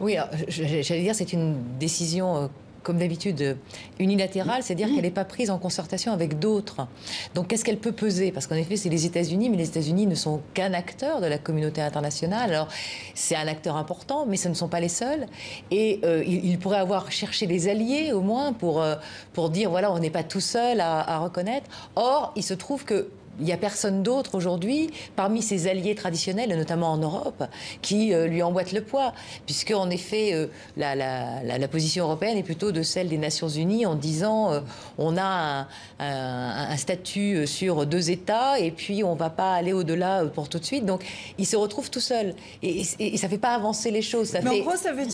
Oui, j'allais dire c'est une décision comme d'habitude, unilatérale, c'est-à-dire qu'elle n'est pas prise en concertation avec d'autres. Donc qu'est-ce qu'elle peut peser? Parce qu'en effet, c'est les États-Unis, mais les États-Unis ne sont qu'un acteur de la communauté internationale. Alors c'est un acteur important, mais ce ne sont pas les seuls. Et euh, il, avoir cherché des alliés, au moins, pour, euh, pour dire, voilà, on n'est pas tout seul à reconnaître. Or, il se trouve que il n'y a personne d'autre aujourd'hui, parmi ses alliés traditionnels, notamment en Europe, qui euh, lui emboîte le poids. Puisque, en effet, euh, la, position européenne est plutôt de celle des Nations Unies en disant euh, on a un, statut sur deux États et puis on ne va pas aller au-delà pour tout de suite. Donc, il se retrouve tout seul. Et, ça ne fait pas avancer les choses. Mais en gros, ça veut dire